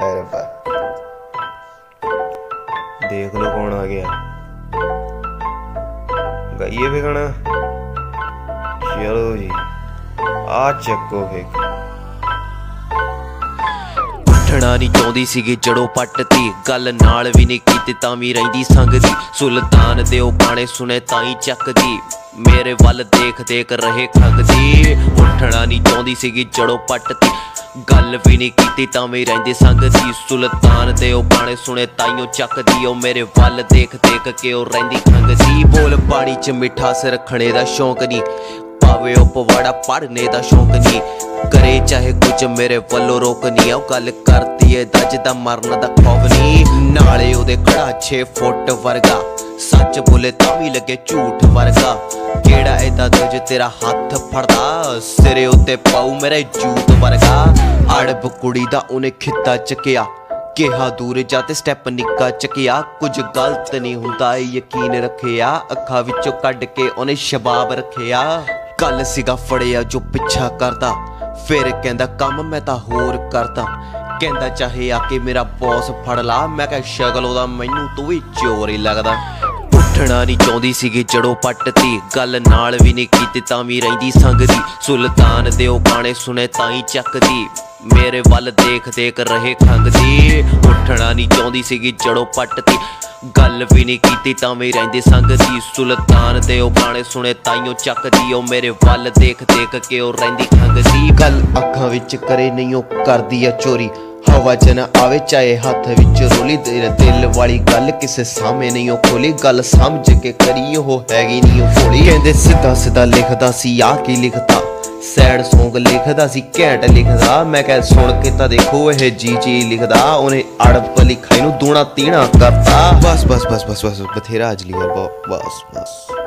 ਅਰੇ ਬਾ ਦੇਖ ਲੋ ਕੌਣ ਆ ਗਿਆ। ਗਾਈਏ ਫੇ ਗਾਣਾ। ਚਲੋ ਜੀ। ਆ ਚੱਕੋ ਫੇ ਉੱਠਣਾ ਨਹੀਂ ਚਾਹੁੰਦੀ ਸੀਗੀ, ਜੜੋਂ ਪੱਟਤੀ। ਗੱਲ ਨਾਲ ਵੀ ਨਹੀਂ ਕੀਤੀ ਤਾਂ ਵੀ ਰਹਿੰਦੀ ਸੰਗ ਦੀ ਸੁਲਤਾਨ ਦੇ ਉਹ ਬਾਣੇ ਸੁਣੇ ਤਾਂ ਹੀ ਚੱਕਦੀ। ਮੇਰੇ ਵੱਲ ਦੇਖ ਦੇਖ ਰਹੇ ਖੰਗਦੀ। ਉੱਠਣਾ ਨਹੀਂ ਚਾਹੁੰਦੀ ਸੀਗੀ, ਜੜੋਂ ਪੱਟਤੀ ਗੱਲ ਵੀ ਨਹੀਂ ਕੀਤੀ ਤਾਂ ਵੀ ਰਹਿੰਦੀ ਸੰਗਦੀ। ਸੁਲਤਾਨ ਦੇ ਉਹ ਬਾਣੇ ਸੁਣੇ ਤਾਈਓ ਚੱਕਦੀ। ਉਹ ਮੇਰੇ ਵੱਲ ਦੇਖ ਦੇਖ ਕੇ ਉਹ ਰਹਿੰਦੀ ਖੰਗਦੀ। ਬੋਲ ਬਾਣੀ ਚ ਮਿਠਾਸ ਰੱਖਣੇ ਦਾ ਸ਼ੌਂਕ ਨਹੀਂ। ਪਾਵੇ ਉਹ ਪਵਾੜਾ ਪੜਨੇ ਦਾ ਸ਼ੌਂਕ ਨਹੀਂ। ਕਰੇ ਚਾਹੇ ਕੁਝ ਮੇਰੇ ਵੱਲੋਂ ਰੋਕ ਨਹੀਂ। ਉਹ ਗੱਲ ਕਰਦੀ ਏ, ਦੱਜ ਦਾ ਮਰਨ ਦਾ ਖੌਫ ਨਹੀਂ। ਨਾਲੇ ਉਹਦੇ ਖੜਾ 6 ਫੁੱਟ ਵਰਗਾ। ਸੱਚ ਬੋਲੇ ਤਾਂ ਵੀ ਲੱਗੇ ਝੂਠ ਵਰਗਾ। ਕਿਹੜਾ ਇਹਦਾ ਦਜ ਤੇਰਾ ਹੱਥ ਫੜਦਾ? ਸਿਰੇ ਉੱਤੇ ਪਾਉ ਮੇਰੇ ਜੂਤ ਵਰਗਾ। ਅੜਬ ਕੁੜੀ ਦਾ ਉਹਨੇ ਖਿੱਤਾ ਚੱਕਿਆ। ਕਿਹਾ ਦੂਰ ਜਾ ਤੇ ਸਟੈਪ ਨਿੱਕਾ ਚੱਕਿਆ। ਕੁਝ ਗਲਤ ਨਹੀਂ ਹੁੰਦਾ, ਯਕੀਨ ਰੱਖਿਆ। ਅੱਖਾਂ ਵਿੱਚੋਂ ਕੱਢ ਕੇ ਉਹਨੇ ਸ਼ਬਾਬ ਰੱਖਿਆ। ਕੱਲ ਸੀਗਾ ਫੜਿਆ ਜੋ ਪਿੱਛਾ ਕਰਦਾ। ਫਿਰ ਕਹਿੰਦਾ, ਕੰਮ ਮੈਂ ਤਾਂ ਹੋਰ ਕਰਦਾ। ਕਹਿੰਦਾ ਚਾਹੇ ਆ ਕੇ ਮੇਰਾ ਬੌਸ ਫੜ ਲਾ। ਮੈਂ ਕਿਹਾ ਸ਼ਕਲ ਉਹਦਾ ਮੈਨੂੰ ਤੂੰ ਵੀ ਚੋਰ ਹੀ ਲੱਗਦਾ। ਉੱਠਣਾ ਨਹੀਂ ਚਾਹੁੰਦੀ ਸੀਗੀ, ਜੜੋਂ ਪੱਟਤੀ। ਗੱਲ ਨਾਲ ਵੀ ਨਹੀਂ ਕੀਤੀ ਤਾਂ ਵੀ ਰਹਿੰਦੀ ਸੰਗਦੀ। ਸੁਲਤਾਨ ਦੇ ਉਹ ਗਾਣੇ ਸੁਣੇ ਤਾਂ ਹੀ ਚੱਕਦੀ। ਮੇਰੇ ਵੱਲ ਦੇਖ ਦੇਖ ਰਹੇ ਖੰਗਦੀ। ਉੱਠਣਾ ਨਹੀਂ ਚਾਹੁੰਦੀ ਸੀਗੀ, ਜੜੋਂ ਪੱਟਤੀ। ਗੱਲ ਵੀ ਨਹੀਂ ਕੀਤੀ ਤਾਂ ਵੀ ਰਹਿੰਦੀ ਸੰਗਦੀ। ਸੁਲਤਾਨ ਦੇ ਉਹ ਗਾਣੇ ਸੁਣੇ ਤਾਈਓ ਚੱਕਦੀ। ਉਹ ਮੇਰੇ ਵੱਲ ਦੇਖ ਦੇਖ ਕੇ ਉਹ ਰਹਿੰਦੀ ਖੰਗਦੀ। ਗੱਲ ਅੱਖਾਂ ਵਿੱਚ ਕਰੇ ਨਹੀਂ, ਉਹ ਕਰਦੀ ਆ ਚੋਰੀ। ਹਵਾ ਚ ਨਾ ਆਵੇ, ਚਾਹੇ ਹੱਥ ਵਿੱਚ ਰੋਲੀ ਤੇਰੇ ਦਿਲ ਵਾਲੀ ਗੱਲ ਕਿਸੇ ਸਾਹਮਣੇ ਨਹੀਂ, ਉਹ ਖੋਲੀ ਗੱਲ ਸਮਝ ਕੇ ਕਰੀ, ਉਹ ਹੈਗੀ ਨਹੀਂ, ਉਹ ਭੋਲੀ। ਕਹਿੰਦੇ ਸਿੱਧਾ ਸਿੱਧਾ ਲਿਖਦਾ ਸੀ, ਆ ਕੀ ਲਿਖਦਾ? ਸੈਡ ਸੌਂਗ ਲਿਖਦਾ ਸੀ, ਘੈਂਟ ਲਿਖਦਾ। ਮੈਂ ਕਹਿ, ਸੁਣ ਕੇ ਤਾਂ ਦੇਖੋ, ਇਹ ਜੀ ਜੀ ਲਿਖਦਾ। ਉਹਨੇ ਅੜਪ ਲਿਖਾਈ ਨੂੰ ਦੂਣਾ ਤੀਣਾ ਕਰਤਾ। ਬਸ ਬਸ ਬਸ ਬਸ ਬਸ, ਬਥੇਰਾ ਅਜਲੀ ਯਾਰ ਬਸ ਬਸ।